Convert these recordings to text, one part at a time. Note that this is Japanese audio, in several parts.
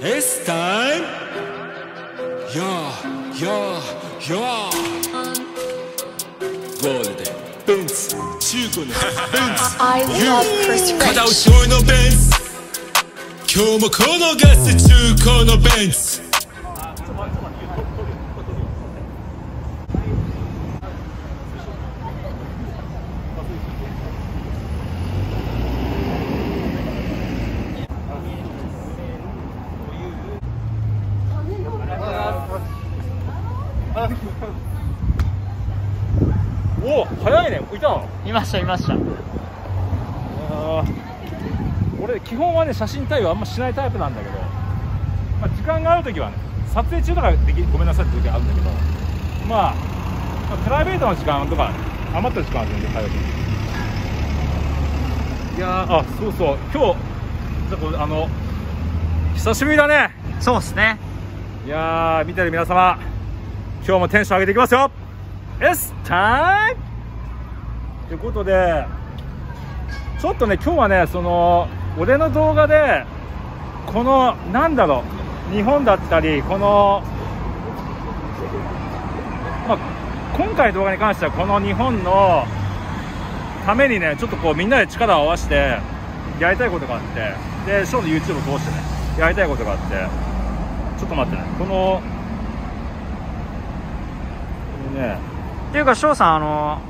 It's time! Yeah, yeah, yeah! ゴールデン、ベンツ、中古のベンツ I love Chris 片 French. 押しのベンツ今日もこのガス中古のベンツお早いね。いたの？いましたいました。俺基本はね写真対応あんましないタイプなんだけど、まあ、時間がある時はね撮影中とかできごめんなさいって時はあるんだけど、まあ、まあプライベートの時間とか余った時間は全然対応するいやーあそうそう。今日ちょっとあの久しぶりだね。そうですね。いやー見てる皆様今日もテンション上げていきますよ It's time! ということでちょっとね今日はねその俺の動画でこのなんだろう日本だったりこの、まあ、今回の動画に関してはこの日本のためにねちょっとこうみんなで力を合わせてやりたいことがあってでショーの YouTube を通してねやりたいことがあってちょっと待ってねこのね。っていうか翔さんあの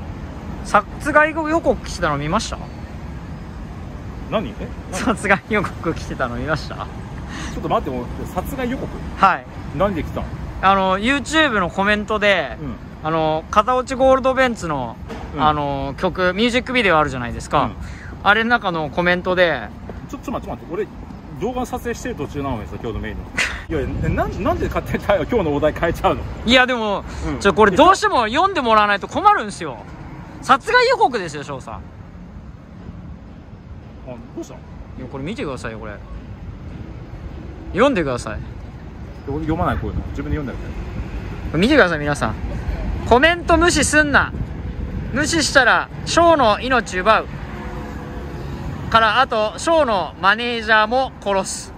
殺害予告してたの見ました？何？え？何？殺害予告してたの見ました？ちょっと待ってもう殺害予告？はい。何で来たの？あの YouTube のコメントで、うん。あの片落ちゴールドベンツの、うん。あの曲ミュージックビデオあるじゃないですか、あれの中のコメントでちょちょ待って待って俺動画撮影してる途中なのにさ今日のメインの。いやえなんなんで勝手に今日のお題変えちゃうの？いやでも、うん。ちょこれどうしても読んでもらわないと困るんですよ。殺害予告ですよ翔さん。あどうしたの？いやこれ見てくださいよこれ。読んでください。俺読まないこういうの？自分で読んだよ見てください皆さん。コメント無視すんな。無視したらショーの命奪うからあとショーのマネージャーも殺す。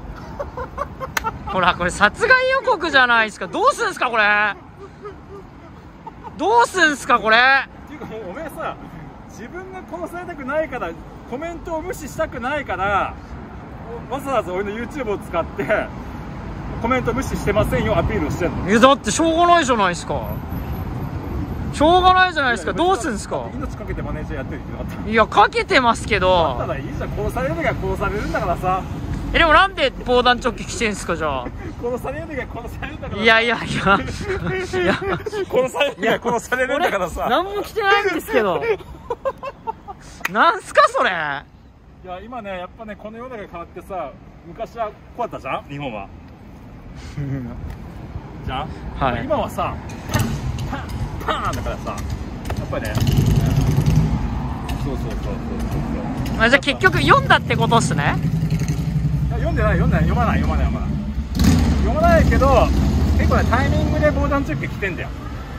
ほらこれ殺害予告じゃないですか。どうすんすかこれ。どうすんすかこれ。っていうかもうおめえさ自分が殺されたくないからコメントを無視したくないからわざわざ俺の YouTube を使ってコメント無視してませんよアピールをしてんの。いやだってしょうがないじゃないですかしょうがないじゃないですか。どうすんすか？命かけてマネージャーやってるいやかけてますけだったどらいいじゃん殺される時は殺されるんだからさ。えでもなんで防弾チョッキ着てんすかじゃあ？殺される時は殺されるんだからいやいやいや。いや。殺される時は殺されるんだからさ。何も着てないんですけど。なんすかそれ？いや今ねやっぱねこの世の中が変わってさ昔はこうだったじゃん？日本は。じゃん、はい。今はさパンパンだからさやっぱりねそうそうそうそうそうあじゃあ結局読んだってことっすね。読んでない読んでない。読まない読まない読まない。読まないけど結構ねタイミングで防弾チョッキ着てんだよ。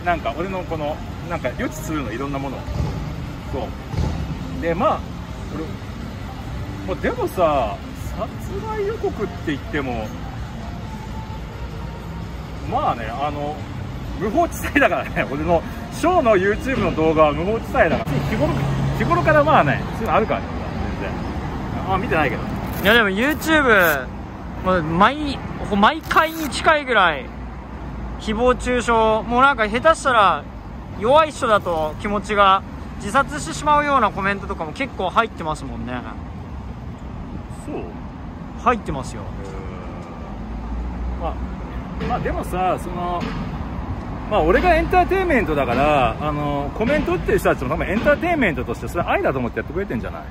なんか俺のこのなんか予知するのいろんなものを。そう。でまあ俺まあでもさ殺害予告って言ってもまあねあの無法地帯だからね。俺のショーの YouTube の動画は無法地帯だから。日頃日頃からまあねそういうのあるからね。全然。あ見てないけど。いやでも YouTube 毎毎回に近いぐらい誹謗中傷。もうなんか下手したら弱い人だと気持ちが自殺してしまうようなコメントとかも結構入ってますもんね。そう。入ってますよ。まあ、まあでもさそのまあ俺がエンターテインメントだからあのコメント打ってる人たちも多分エンターテインメントとしてそれ愛だと思ってやってくれてんじゃない、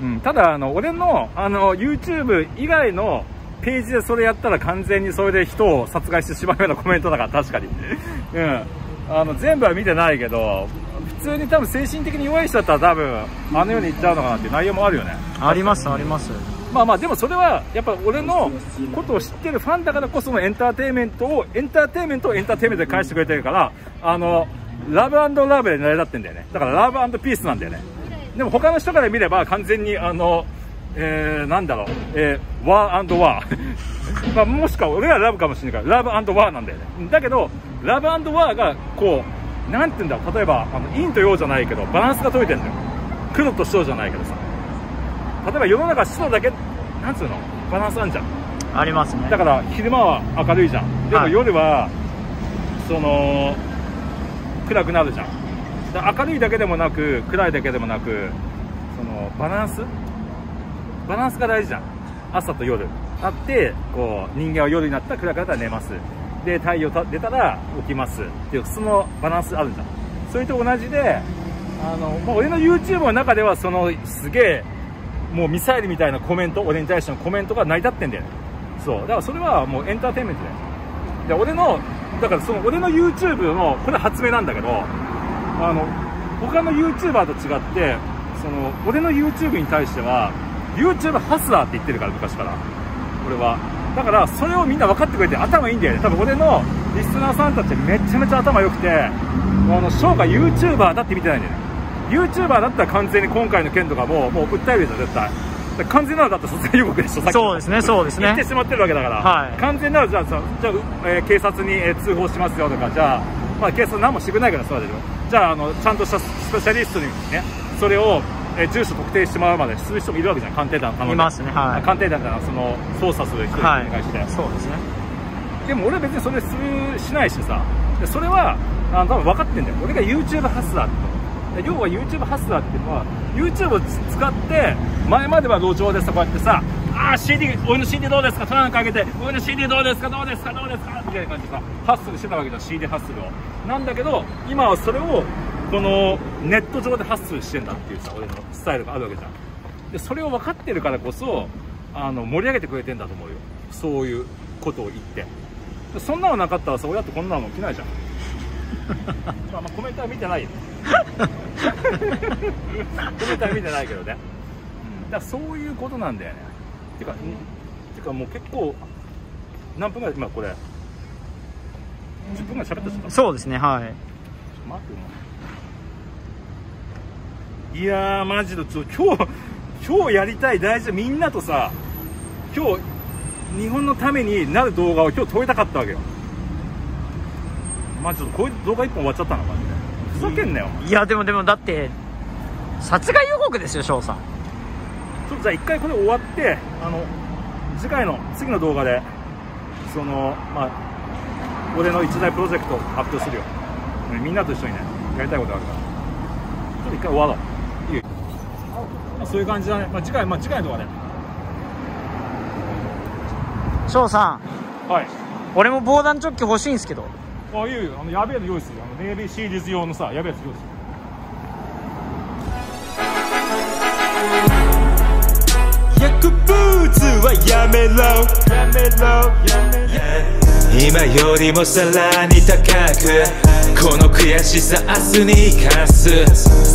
うん、ただあの俺のあの YouTube 以外のページでそれやったら完全にそれで人を殺害してしまうようなコメントだから確かに、うん、あの全部は見てないけど普通に多分精神的に弱い人だったら多分あのように言っちゃうのかなっていう内容もあるよね。ありますあります。まあまあでもそれはやっぱ俺のことを知ってるファンだからこそのエンターテインメントをエンターテインメントをエンターテインメントで返してくれてるからあのラブラブで成り立ってんだよね。だからラブピースなんだよね。でも他の人から見れば完全にあのえー、なんだろう、えー、ワーワーまあ、もしくは俺らラブかもしれないからラブワーなんだよね。だけどラブワーがこうなんて言うんだろう。例えばあの陰と陽じゃないけどバランスが取れてるんだよ。黒と白じゃないけどさ。例えば世の中白だけなんつうの？バランスあるじゃん。ありますね。だから昼間は明るいじゃん。でもはい。夜は、その暗くなるじゃん。明るいだけでもなく暗いだけでもなくそのバランス？バランスが大事じゃん。朝と夜。あってこう人間は夜になったら暗くなったら寝ます。で太陽た出たら起きます。っていうそのバランスあるじゃん。それと同じであの、まあ、俺の YouTube の中ではそのすげえもうミサイルみたいなコメント俺に対してのコメントが成り立ってんだよね。そう。だからそれはもうエンターテインメントだよ。で俺のだからその俺の YouTube のこれ発明なんだけどあの他の YouTuber と違ってその俺の YouTube に対しては YouTube ハスラーって言ってるから昔から。俺は。だからそれをみんな分かってくれて頭いいんだよね。多分俺のリスナーさんたちめちゃめちゃ頭良くてあのショーが YouTuber だって見てないんだよね。YouTuber だったら完全に今回の件とかももう訴えるじゃん絶対。完全なのだったら殺害予告でしょさっきの。そうですねそうですね。言ってしまってるわけだから、はい。完全ならじゃあさじゃあ、えー警察に、えー通報しますよとかじゃあ、まあ、警察何もしてくれないからそうだけどじゃああのちゃんとしたスペシャリストにねそれを、えー住所特定してもらうまでする人もいるわけじゃん鑑定団頼んで。いますねはい。鑑定団からその捜査する人におはい。願いして、そうですねでも俺は別にそれするしないしさ。でそれはあの多分分かってんだよ。俺が YouTube ハスラーってで要は YouTube ハスラーっていうのは YouTube を使って前までは路上でさこうやってさあー CD 俺の CD どうですか？トランク開けて俺の CD どうですか？どうですか？どうですか？みたいな感じでさハッスルしてたわけじゃん CD ハッスルを。なんだけど今はそれをこのネット上でハッスルしてんだっていうさ俺のスタイルがあるわけじゃん。でそれを分かってるからこそあの盛り上げてくれてんだと思うよ。そういうことを言って。そんなのなかったらさ俺だってこんなの起きないじゃん。まあまあコメントは見てないよ。コメントは見てないけどね、うん、だからそういうことなんだよね。てかん。てかもう結構何分ぐらい今これ10分ぐらい喋ったしょそうですねはい。待ってよ。いやーマジでちょ今日今日やりたい大事みんなとさ今日日本のためになる動画を今日撮りたかったわけよ。マジでこういう動画1本終わっちゃったのマジでふざけんなよ。いやでもでもだって殺害予告ですよ翔さん。ちょっとじゃあ一回これ終わってあの次回の次の動画でそのまあ俺の一大プロジェクトを発表するよ。みんなと一緒にねやりたいことがあるから。ちょっと一回終わろう。いいよ、まあ、そういう感じだね、まあ、次回まあ次回の動画で。翔さん。はい。俺も防弾チョッキ欲しいんですけどあいいよいいよあのやべえの用意するよ。あのネイビーシリーズ用のさやべえやつ用意する。薬物はやめろやめろ。やめろ。今よりもさらに高くこの悔しさ明日に生かす。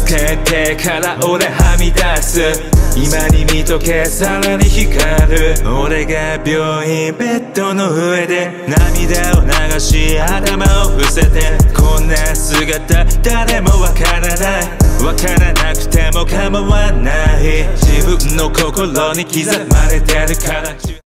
使ってから俺はみ出す今に見とけさらに光る。俺が病院ベッドの上で涙を流し頭を伏せてこんな姿誰もわからない。わからなくても構わない。自分の心に刻まれてるから。